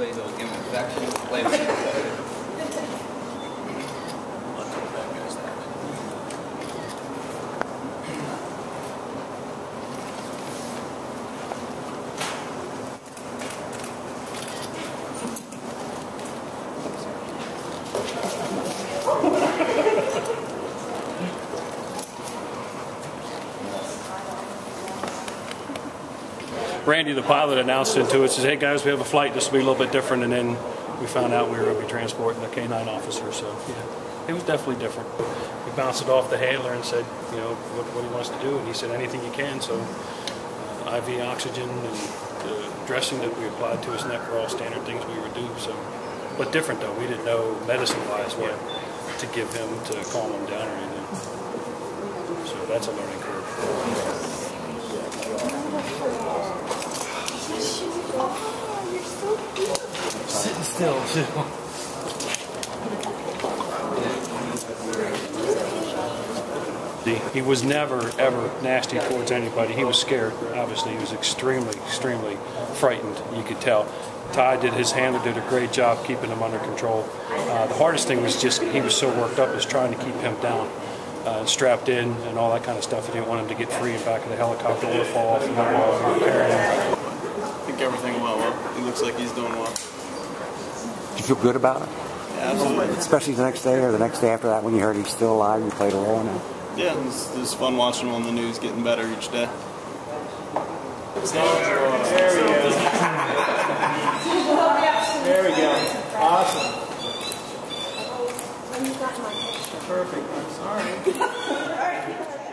anybody that'll give him infection, play with him. Randy, the pilot, announced it to us. Says, "Hey guys, we have a flight. This will be a little bit different." And then we found out we were going to be transporting a K-9 officer. So yeah, it was definitely different. We bounced it off the handler and said, you know, what, what he wants to do, and he said anything you can. So uh, IV oxygen and the dressing that we applied to his neck were all standard things we would do. So, but different though. We didn't know medicine-wise what to give him to calm him down or anything. So that's a learning curve. Still, too. He was never, ever nasty towards anybody. He was scared, obviously. He was extremely, extremely frightened, you could tell. Ty did, his handler did a great job keeping him under control. Uh, the hardest thing was just he was so worked up, was trying to keep him down, uh, strapped in, and all that kind of stuff. He didn't want him to get free and back of the helicopter or fall off the wall while we were carrying him. I think everything went well. He looks like he's doing well. Did you feel good about it? Absolutely. Especially the next day or the next day after that when you heard he's still alive and you played a role in it? Yeah, it was, it fun watching him on the news getting better each day. There we go. Awesome. Perfect. I'm sorry.